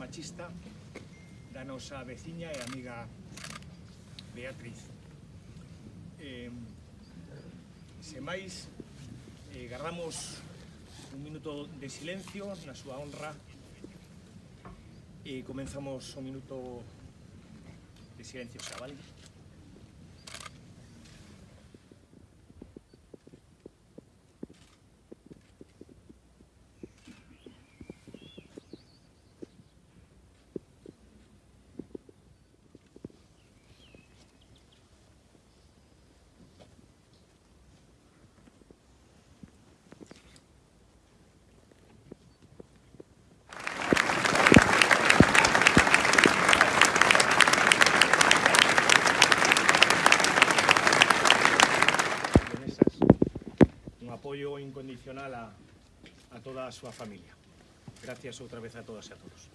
machista da nosa veciña e amiga Beatriz. Eh, se máis, eh, guardamos un minuto de silencio na súa honra e comenzamos o minuto de silencio xa, vale? Un apoio incondicional a, toda súa familia. Gracias outra vez a todas e a todos.